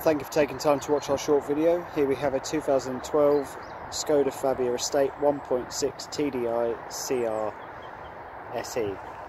thank you for taking time to watch our short video. Here we have a 2012 Skoda Fabia Estate 1.6 TDI CR SE.